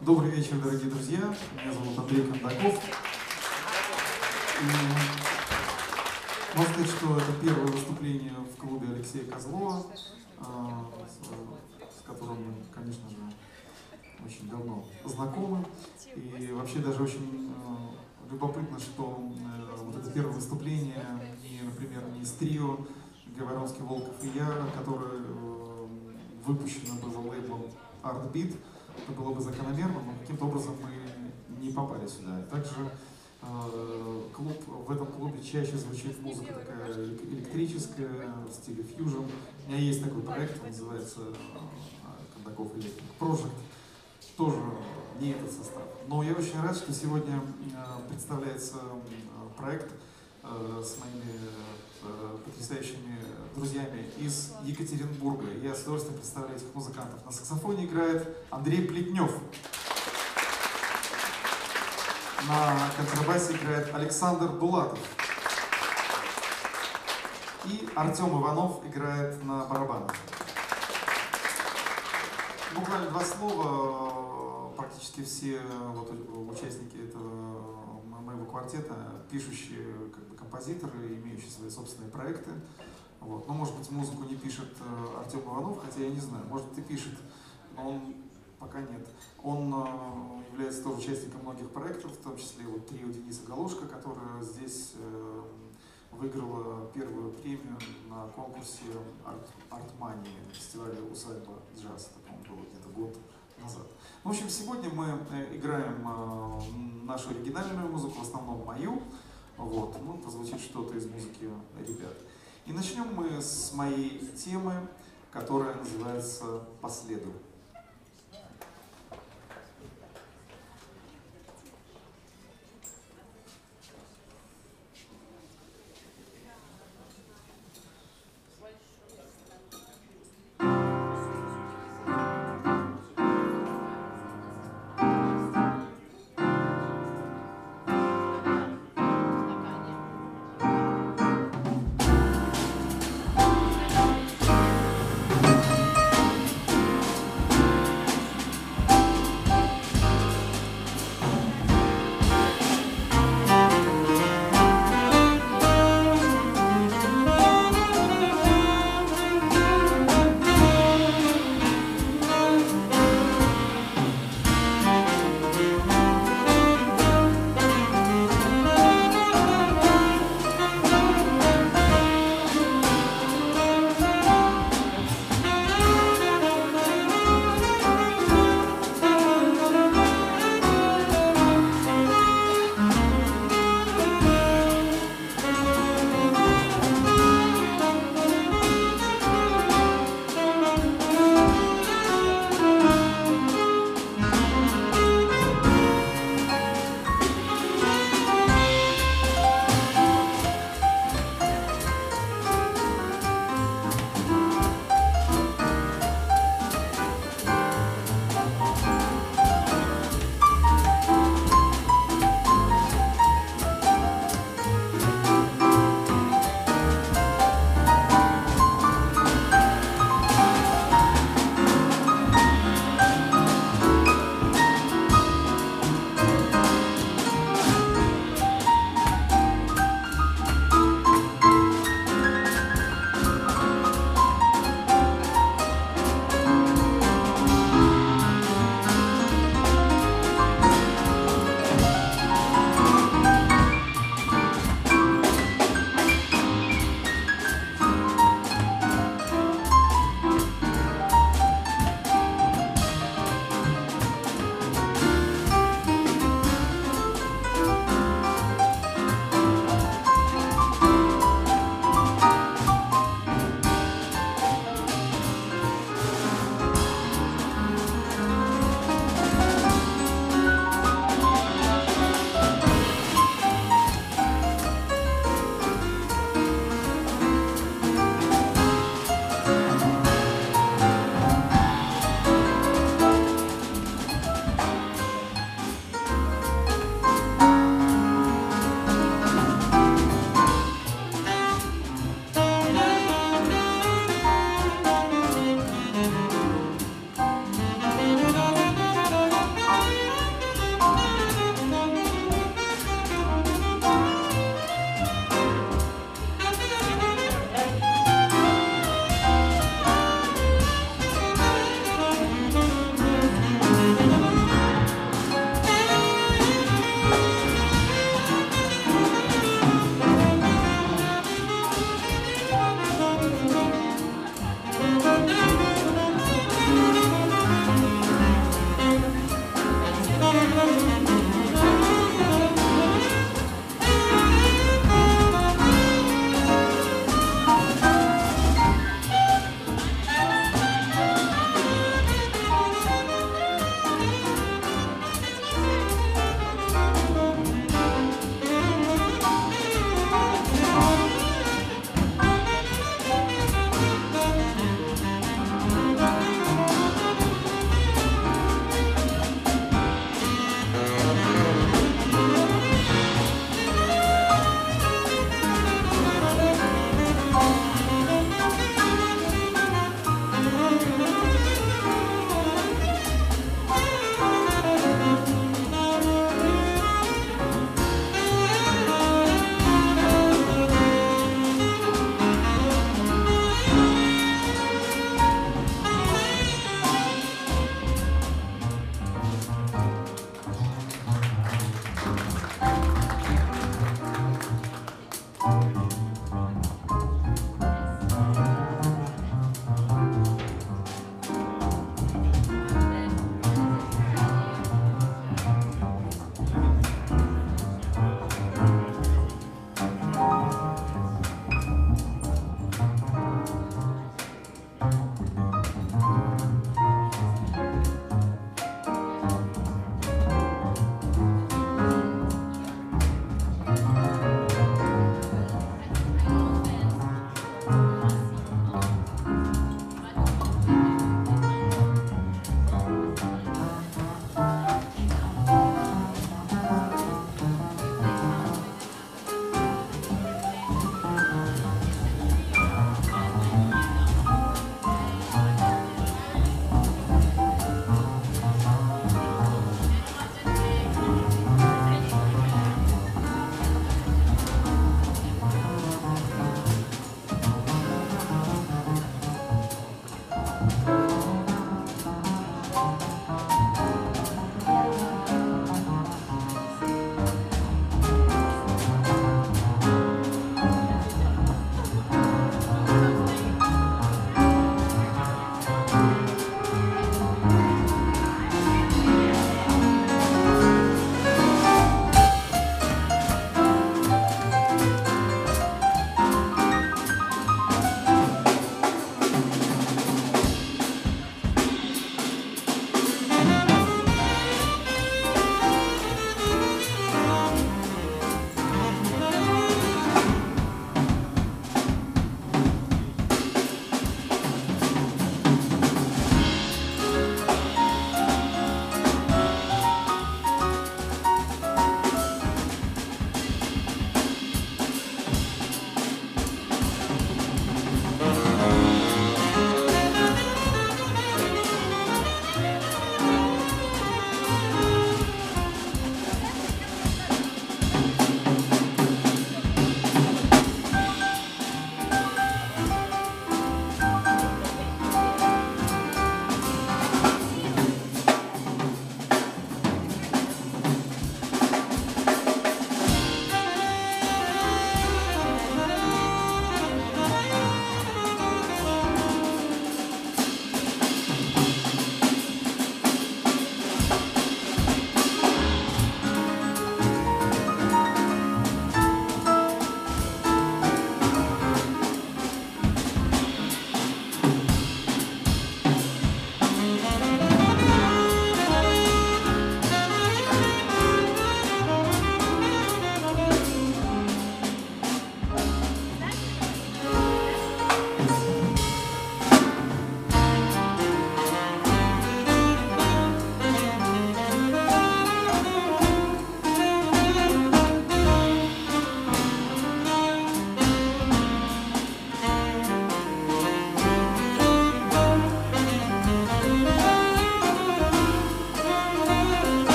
Добрый вечер, дорогие друзья. Меня зовут Андрей Кондаков. И можно сказать, что это первое выступление в клубе Алексея Козлова, а, с которым мы, конечно же, очень давно знакомы. И вообще даже очень э, любопытно, что э, вот это первое выступление, не, например, не из трио Говоронский, Волков и я, которое э, выпущено было лейблом Artbeat, это было бы закономерно, но каким-то образом мы не попали сюда. Также э, клуб, в этом клубе чаще звучит музыка такая электрическая, в стиле фьюжн. У меня есть такой проект, он называется э, Кондаков Electric Project. Тоже не этот состав. Но я очень рад, что сегодня э, представляется проект с моими потрясающими друзьями из Екатеринбурга. Я с удовольствием представляю этих музыкантов. На саксофоне играет Андрей Плетнев. На контрабасе играет Александр Дулатов. И Артем Иванов играет на барабанах. Буквально два слова. Практически все вот, участники этого моего квартета, пишущие как бы, композиторы, имеющие свои собственные проекты. Вот. Ну, может быть, музыку не пишет э, Артем Иванов, хотя я не знаю, может и пишет, но он пока нет. Он э, является тоже участником многих проектов, в том числе вот трио Дениса Галушка, которая здесь э, выиграла первую премию на конкурсе Арт, Артмании, фестивале «Усадьба джаз», это, по-моему, было где-то год назад. В общем, сегодня мы играем нашу оригинальную музыку, в основном мою, вот, ну, прозвучит что-то из музыки ребят. И начнем мы с моей темы, которая называется «По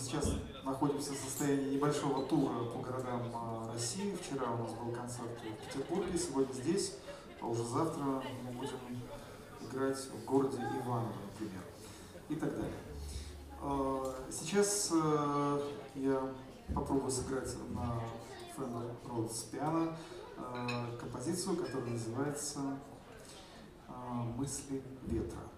сейчас находимся в состоянии небольшого тура по городам России. Вчера у нас был концерт в Петербурге, сегодня здесь, а уже завтра мы будем играть в городе Иваново, например, и так далее. Э, сейчас э, я попробую сыграть на Fender Rhodes Piano э, композицию, которая называется «Мысли ветра».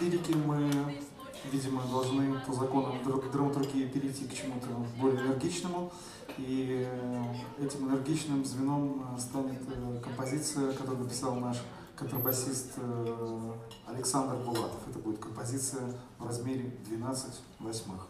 Лирики мы, видимо, должны по законам драматургии перейти к чему-то более энергичному. И э, этим энергичным звеном э, станет э, композиция, которую написал наш контрабасист Александр Булатов. Это будет композиция в размере 12 восьмых.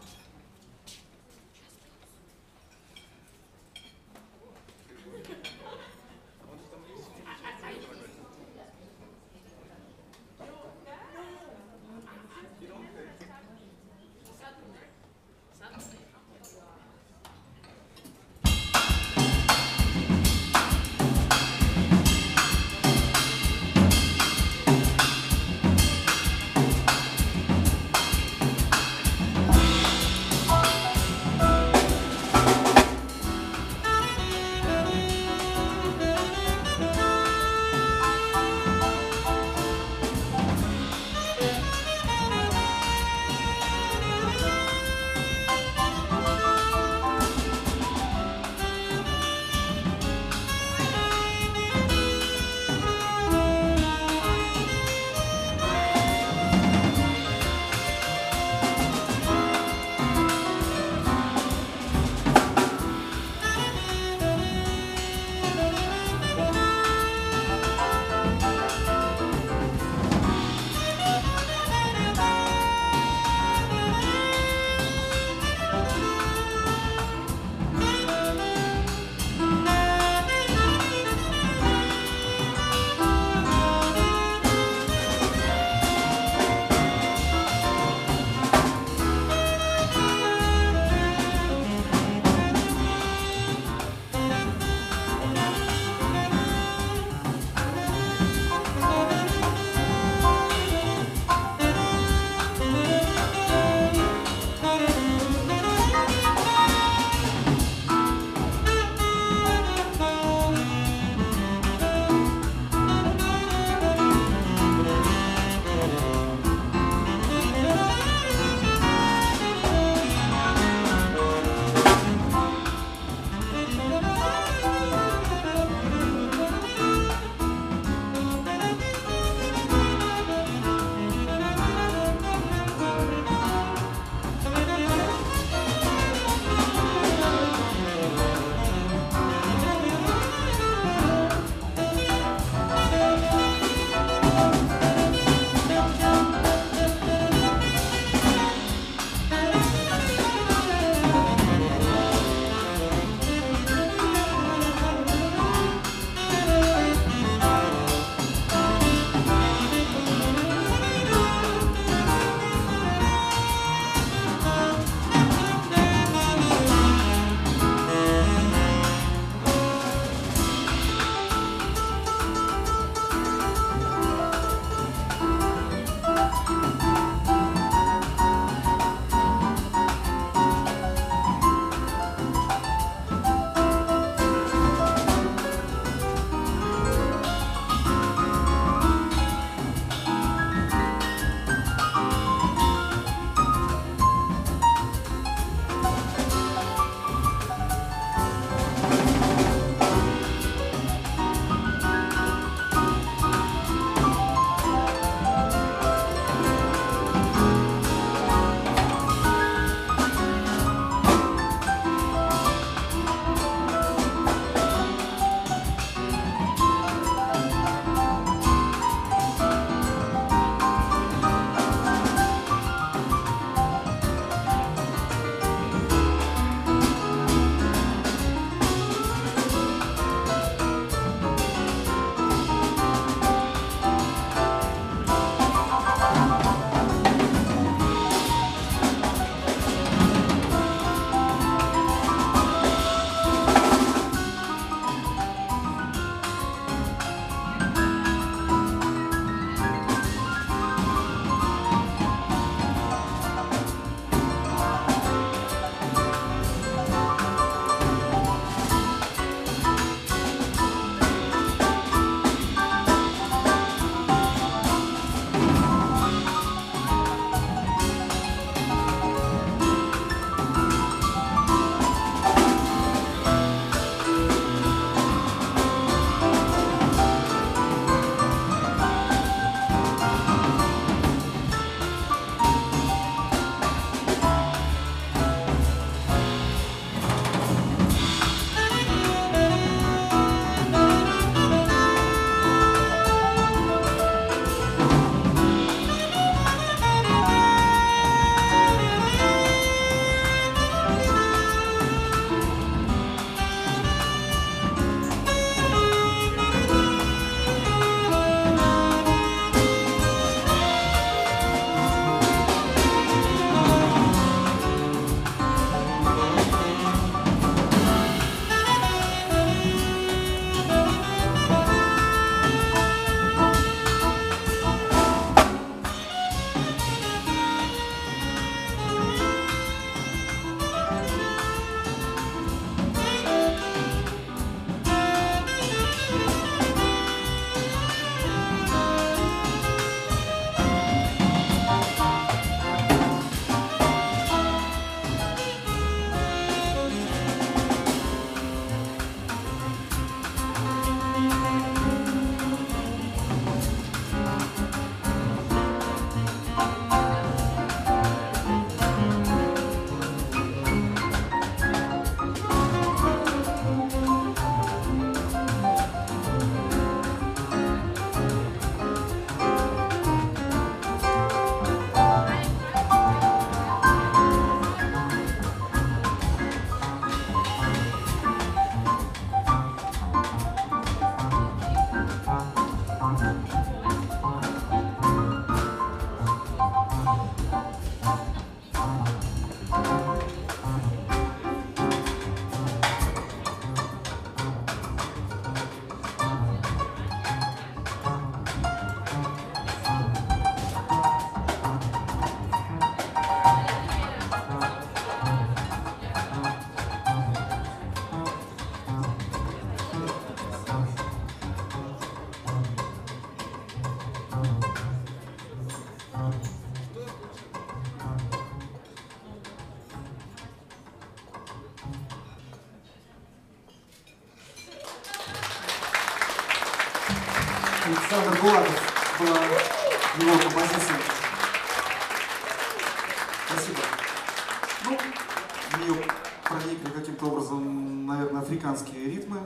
В нее проникли каким-то образом, наверное, африканские ритмы.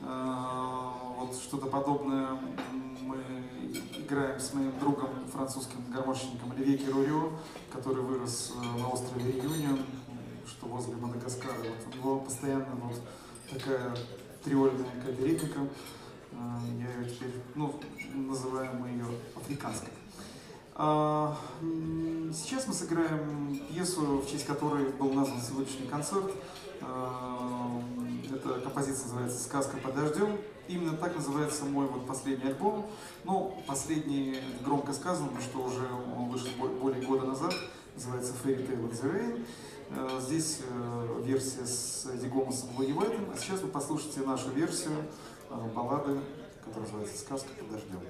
Э, вот что-то подобное мы играем с моим другом, французским гармошником Оливье Керурио, который вырос э, на острове Реюнион, что возле Мадагаскара. Вот у него постоянно вот такая триольная каберитика. Э, я ее теперь, ну, называем мы ее африканской. А, сейчас мы сыграем пьесу, в честь которой был назван сегодняшний концерт. А, эта композиция называется «Сказка под дождем». Именно так называется мой вот последний альбом. Ну, последний громко сказано, что уже он вышел более года назад. Называется «Fairy Tale of the Rain». А, здесь э, версия с Дигомосом Луевайтом. А сейчас вы послушайте нашу версию баллады, которая называется «Сказка под дождем».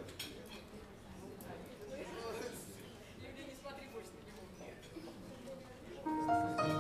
Bye.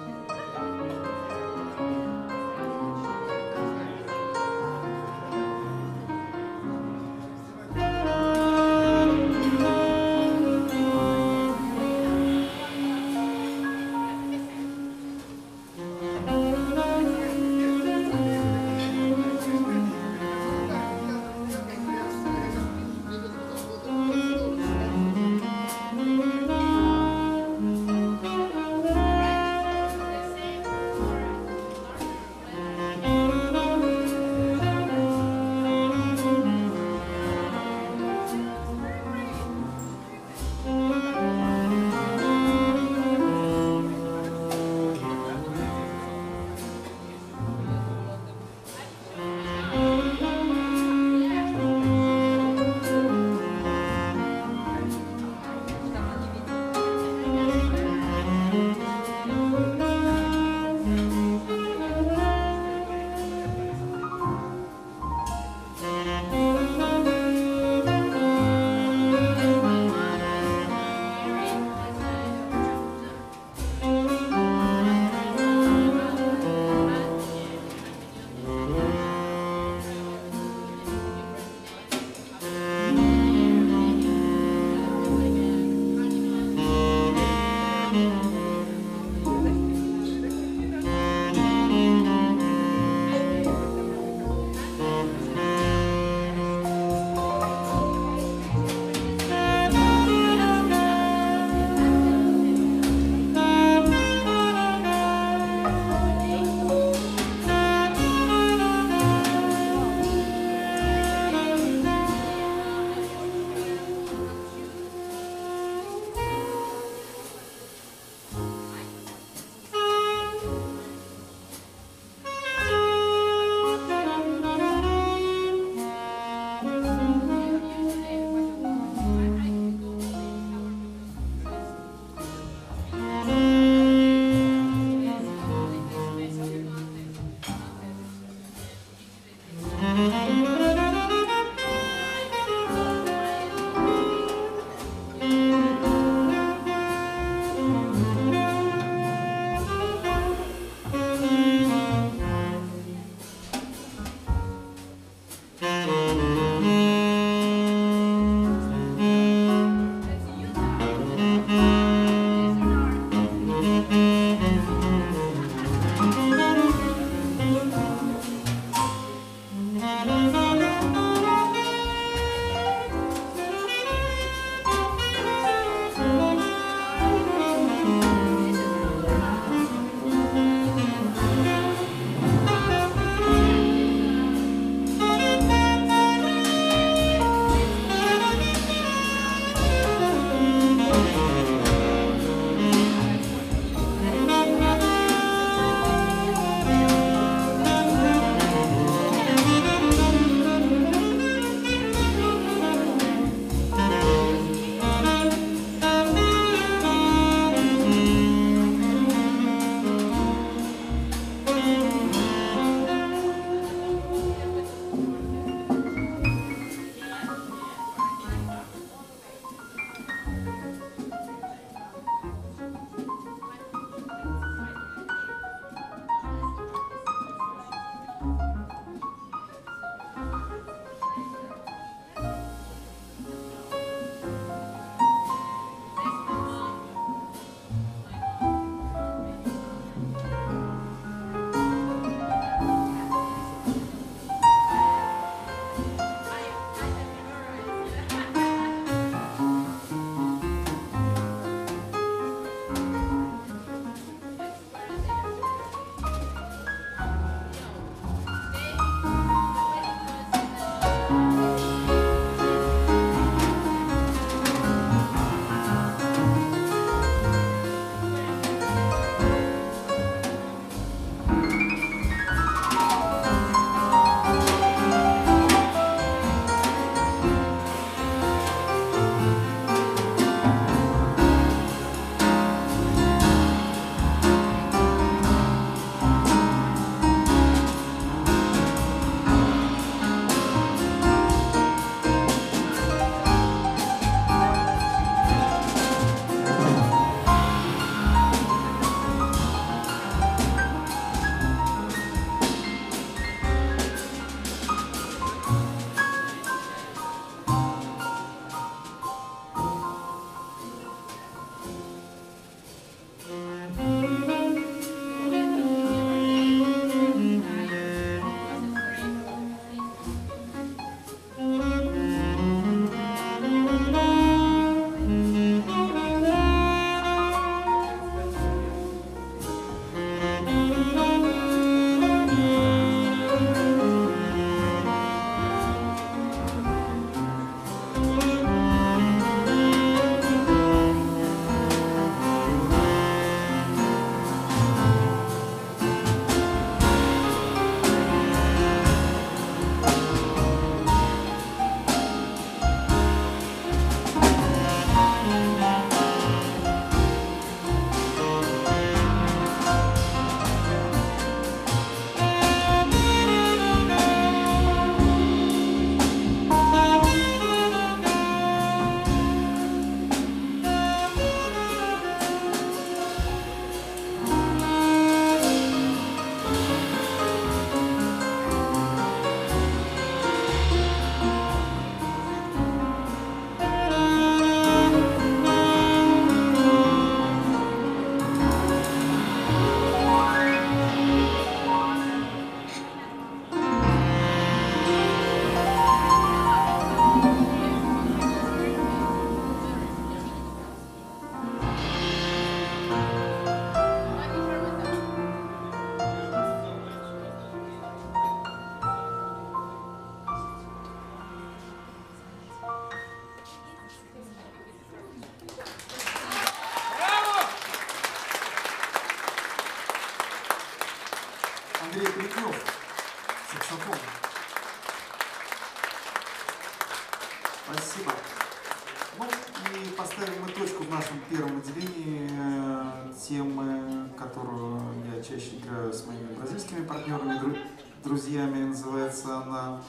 Темы, которую я чаще играю с моими бразильскими партнерами, дру- друзьями. Называется она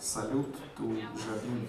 «Салют ту Жабин».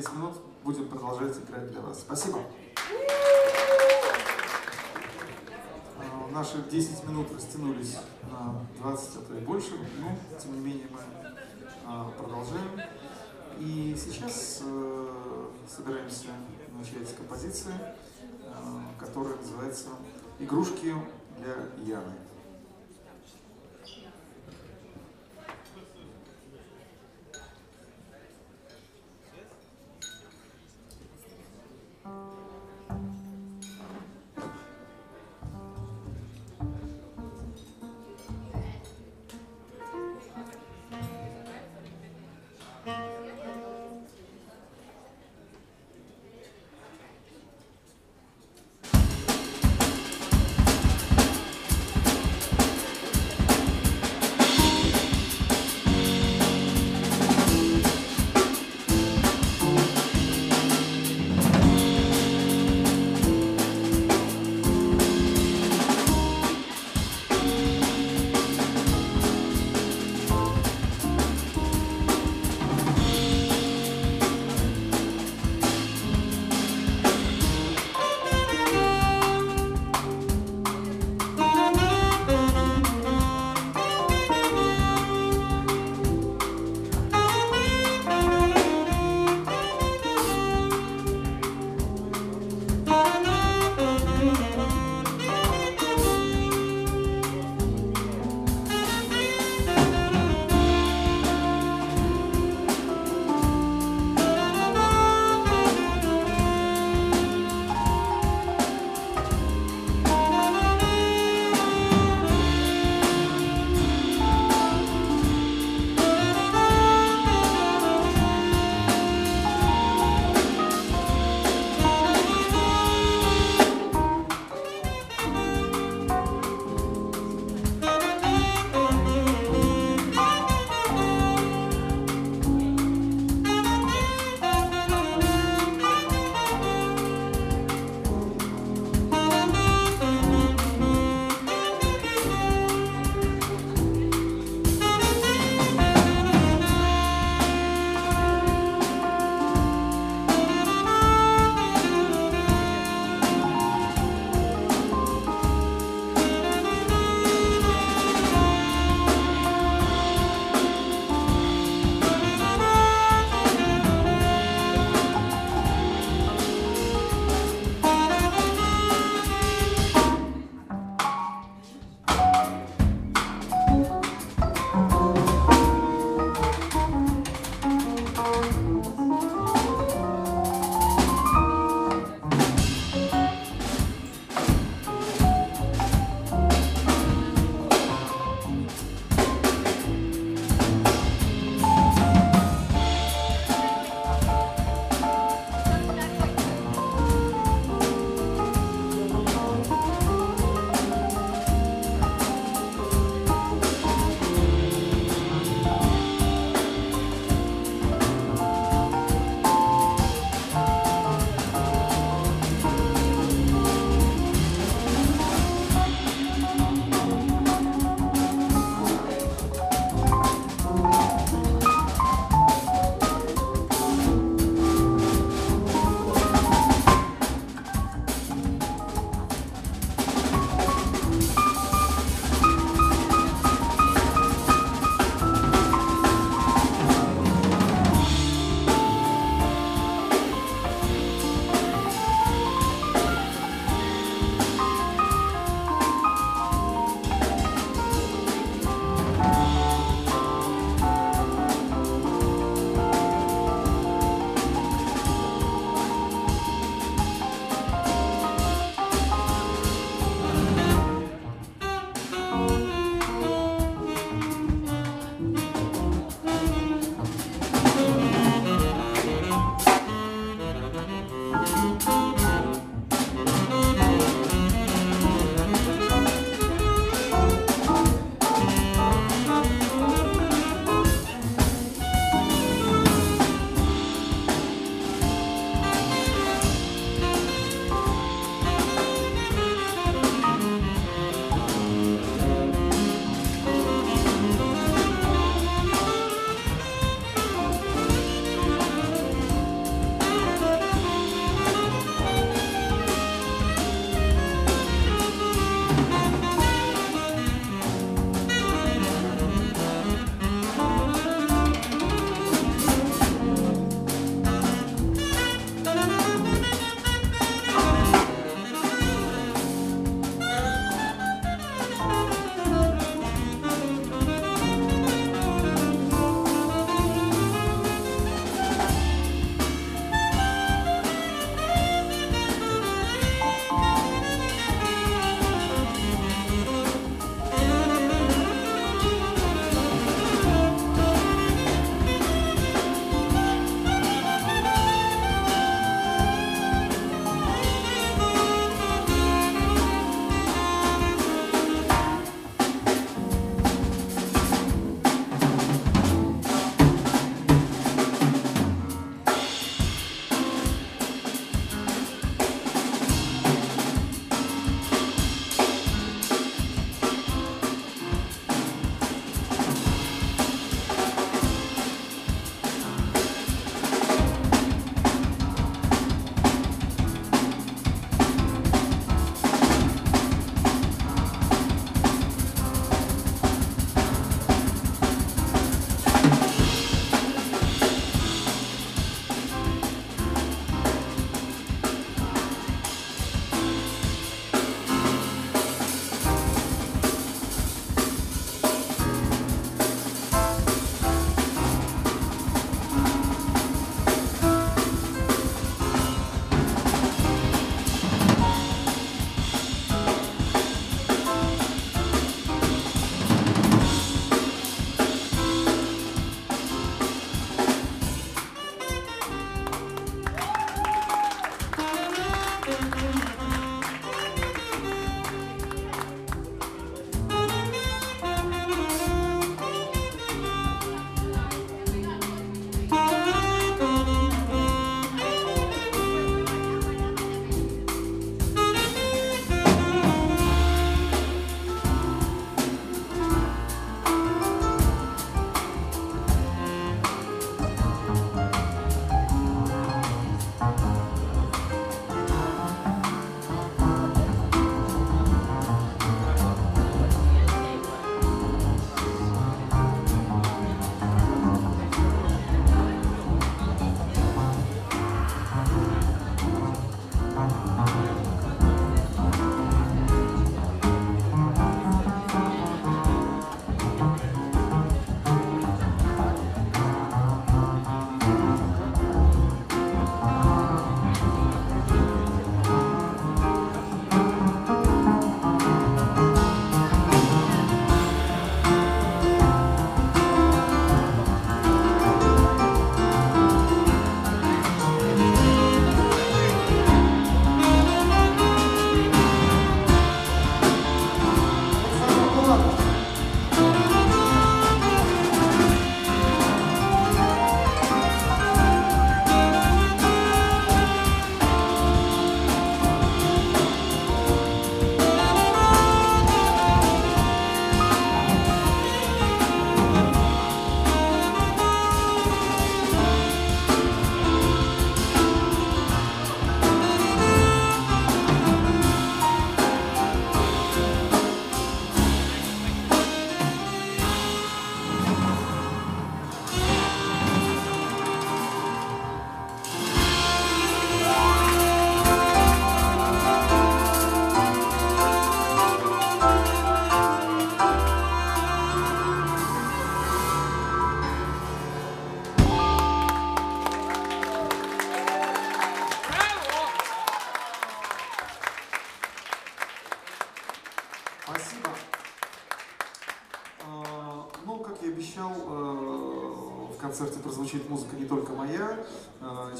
30 минут будем продолжать играть для вас. Спасибо. А, наши 10 минут растянулись на 20, а то и больше, но тем не менее мы а, продолжаем. И сейчас э, собираемся начать с композиции, а, которая называется «Игрушки для Яны».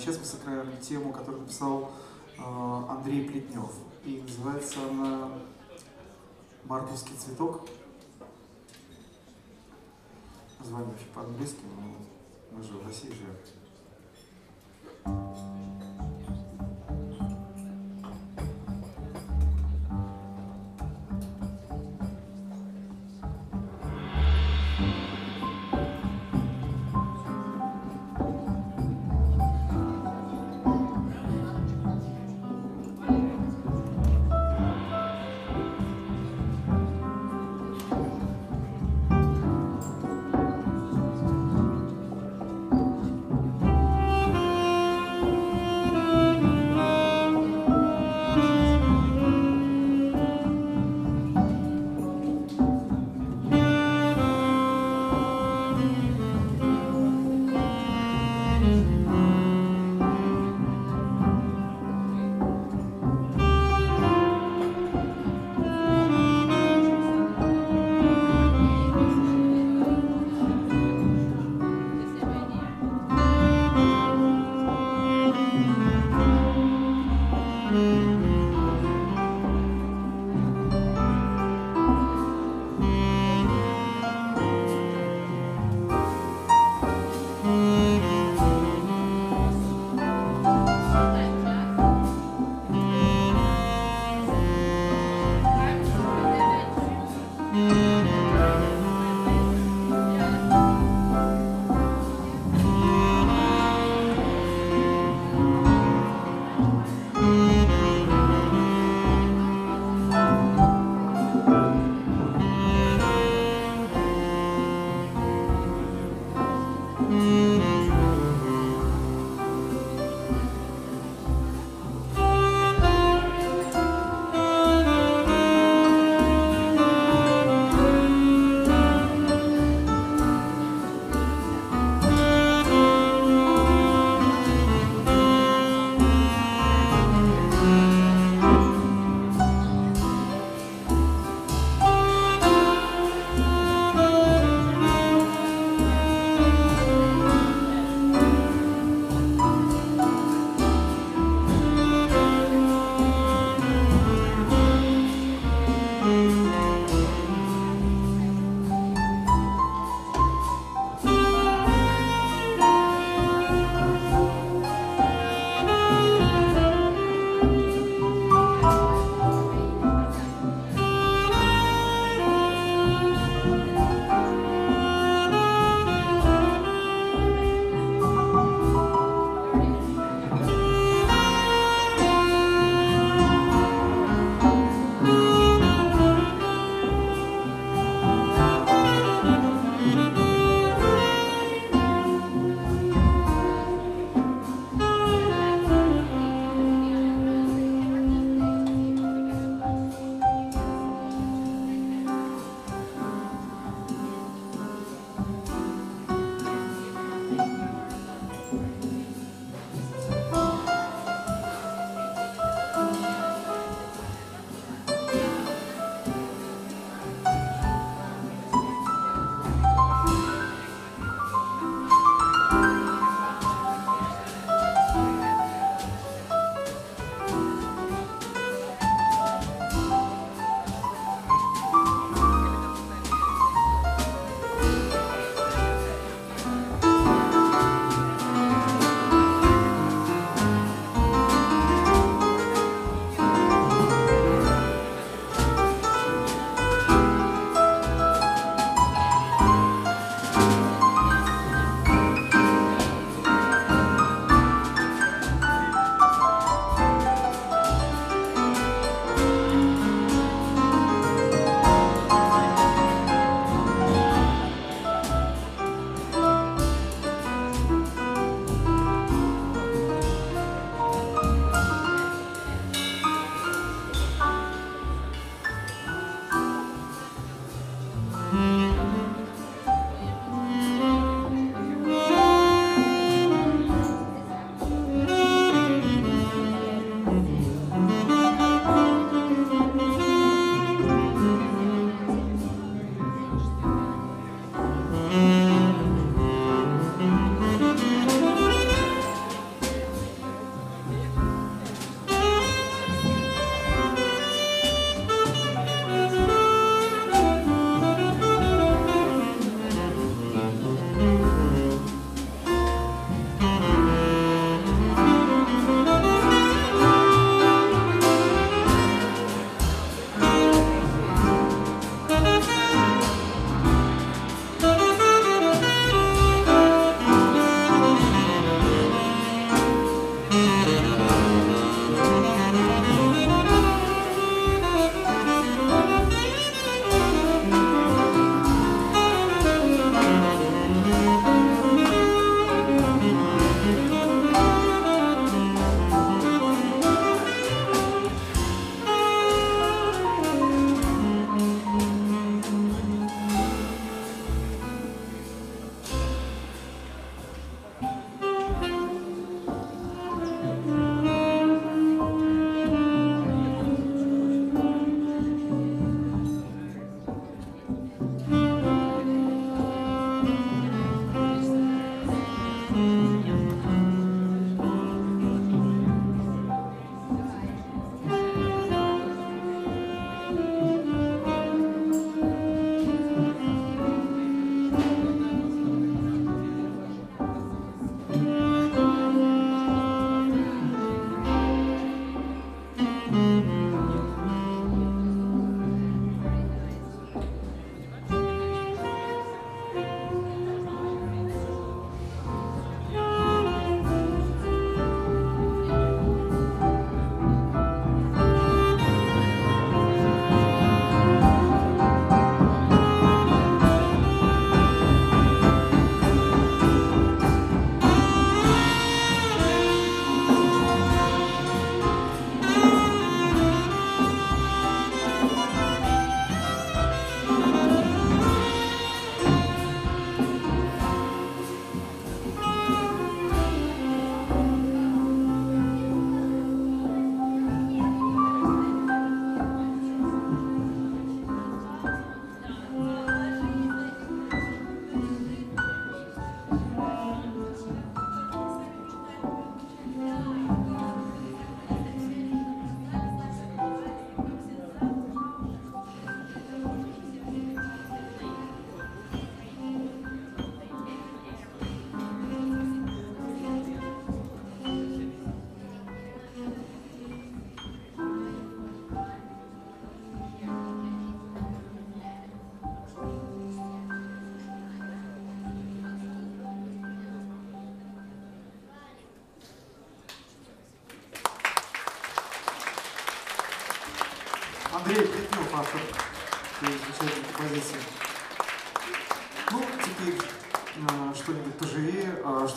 Сейчас мы сыграем тему, которую написал э, Андрей Плетнев. И называется она «Мартовский цветок». Название вообще по-английски, но мы же в России живем.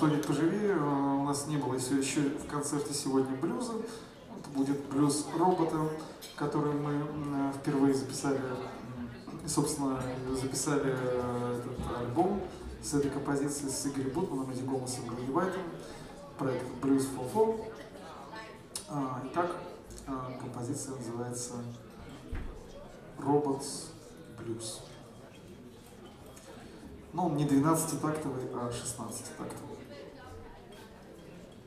Что-нибудь поживее э, у нас не было еще, еще в концерте сегодня блюза. Это будет блюз робота, который мы э, впервые записали. И, собственно, записали э, этот альбом с этой композицией с Игорем Бутманом и Дигомасом Гладивайтом. Проект Blues for Fall. А, итак, композиция называется Robots Blues. Ну, он не 12-тактовый, а 16-тактовый.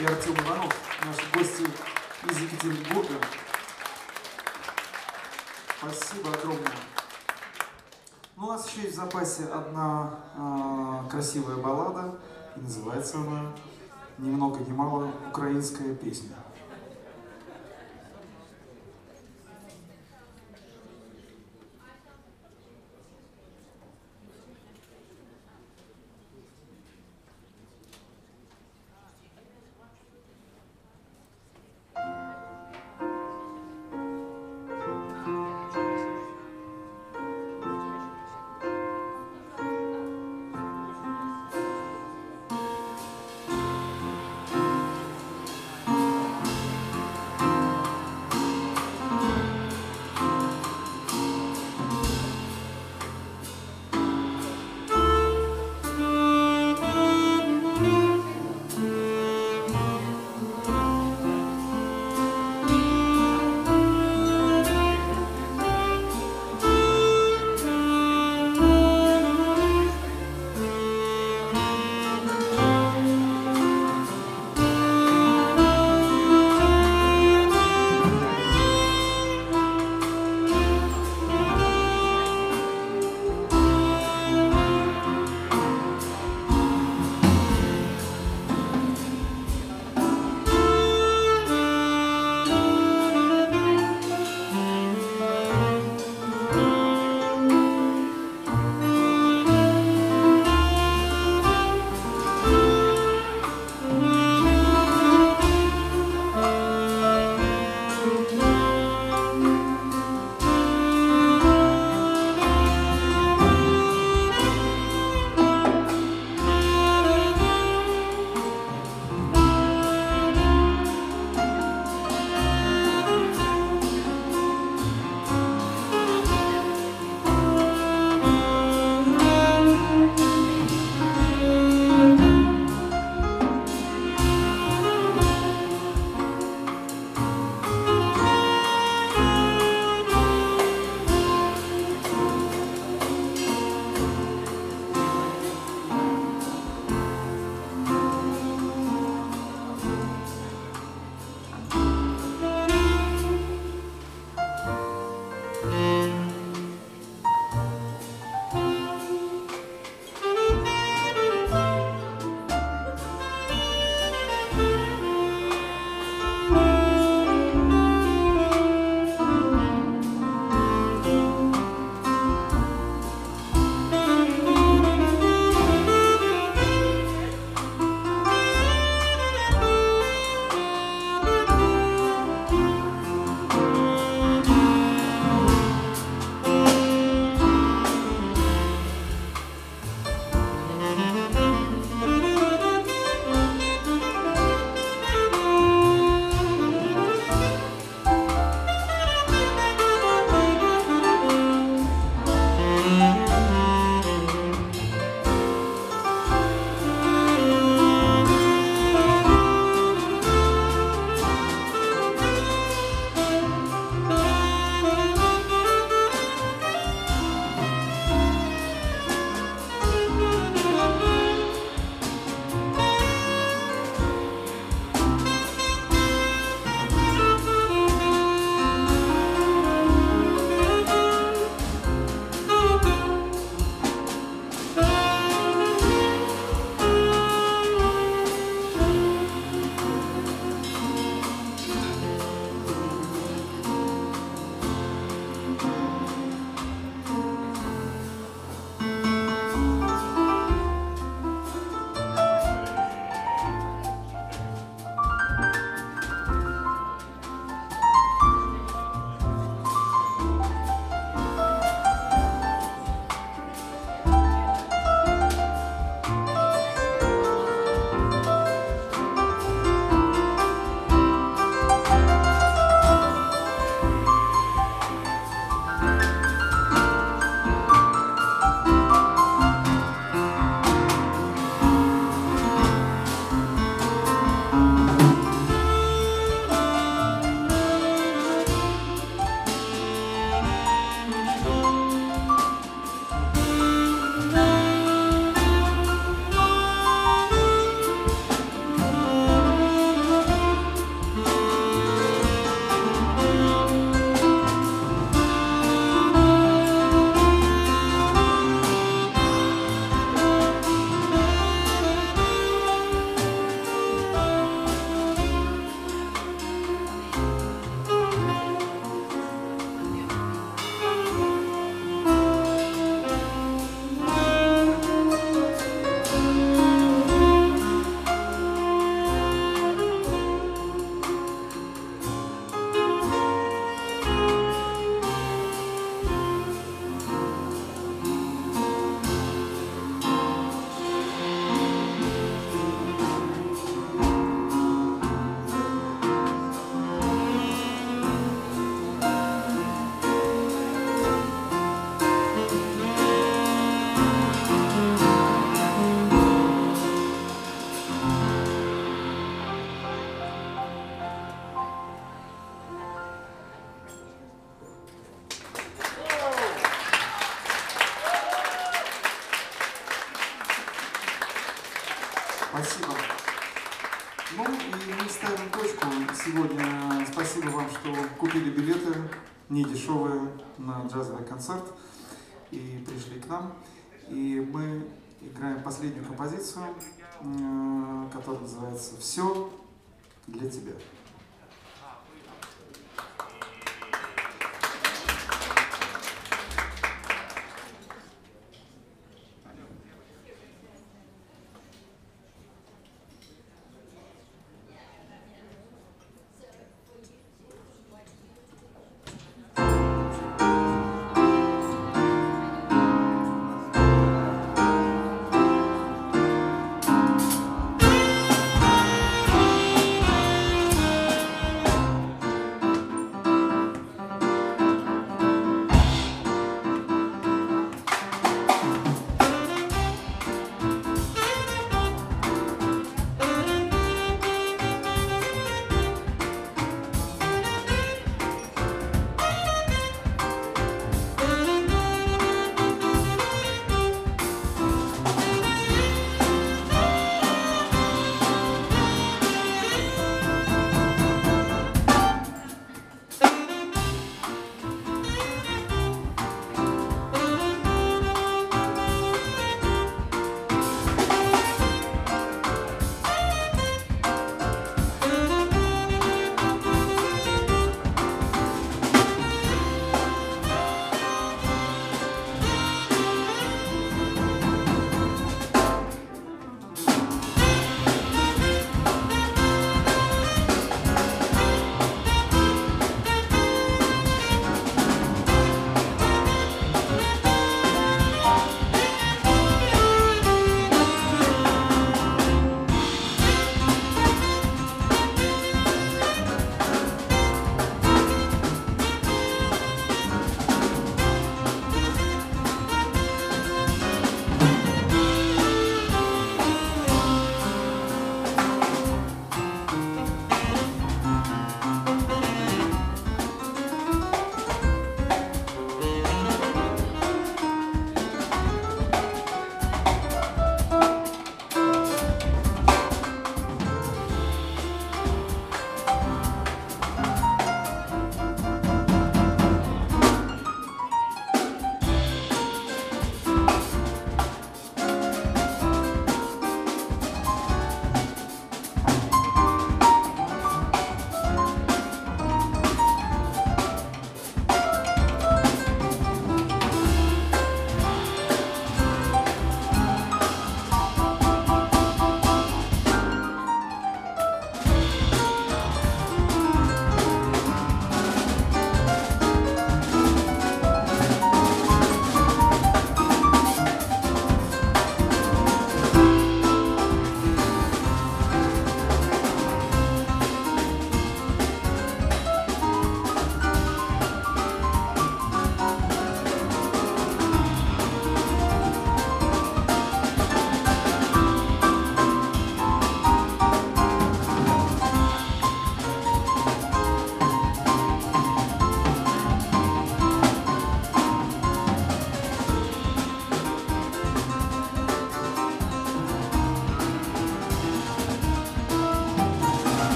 и Артем Иванов, наши гости из Екатеринбурга. Спасибо огромное. Ну, у нас еще есть в запасе одна э, красивая баллада, и называется она «Ни много ни мало украинская песня». Купили билеты, не дешевые, на джазовый концерт и пришли к нам. И мы играем последнюю композицию, которая называется «Все для тебя».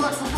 Максу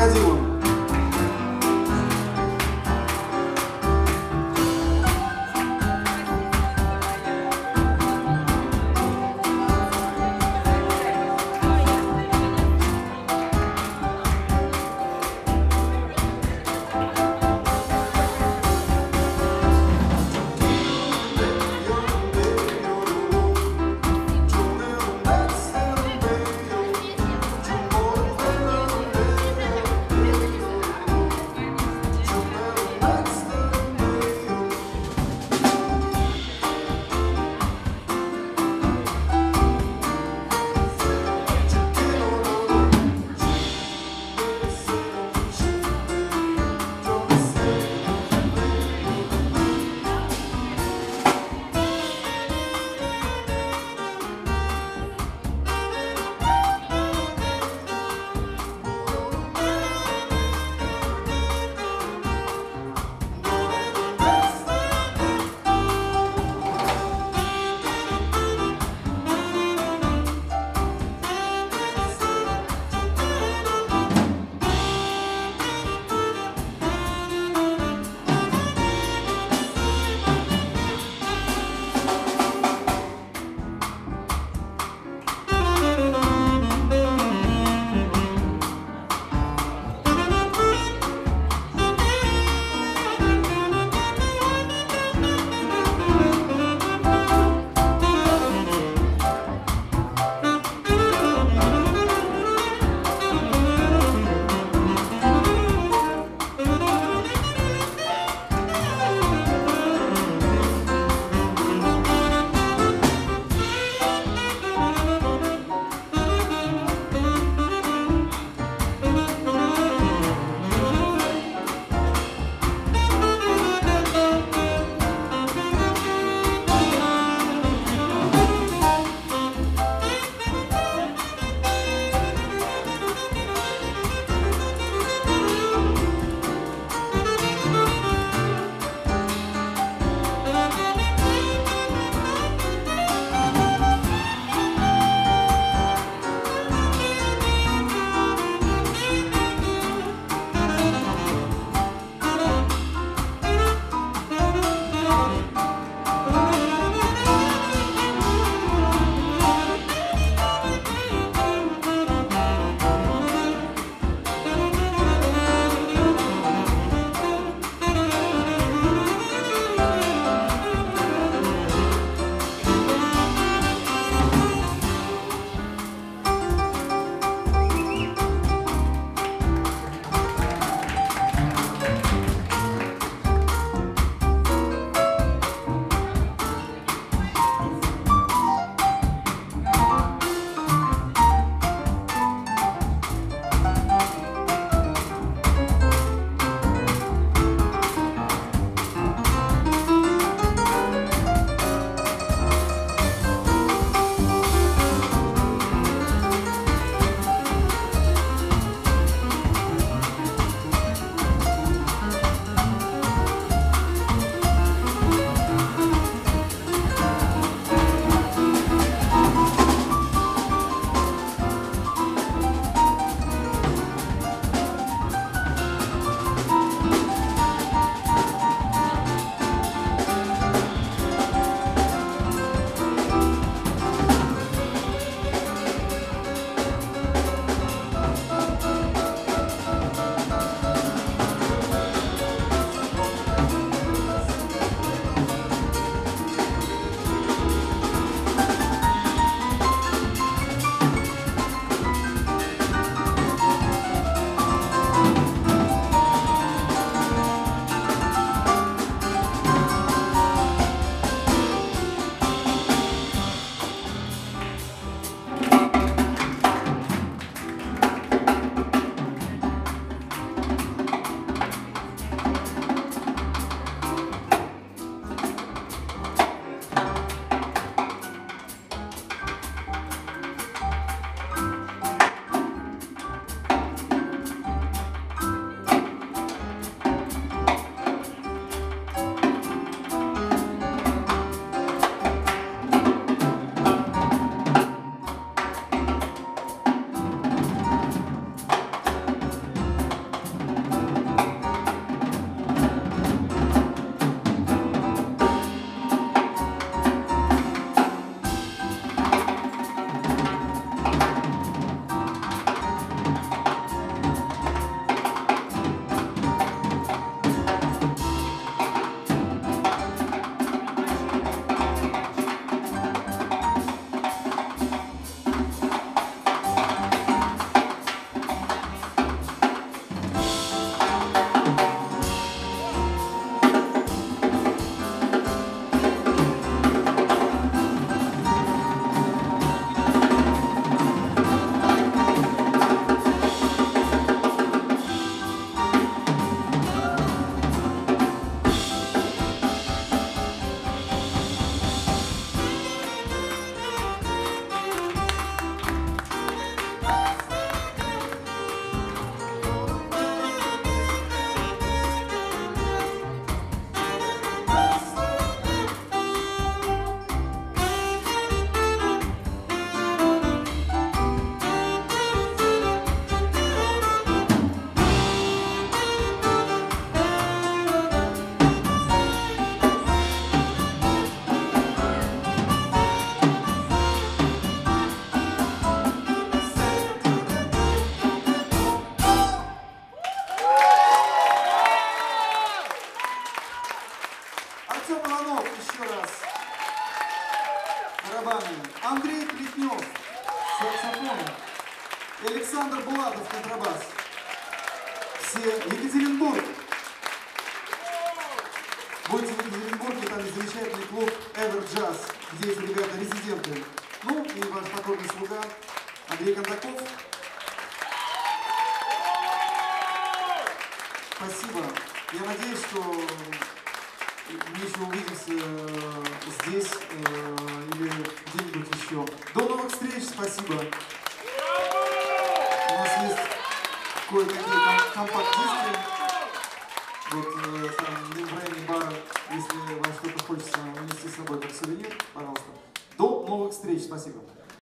casa e.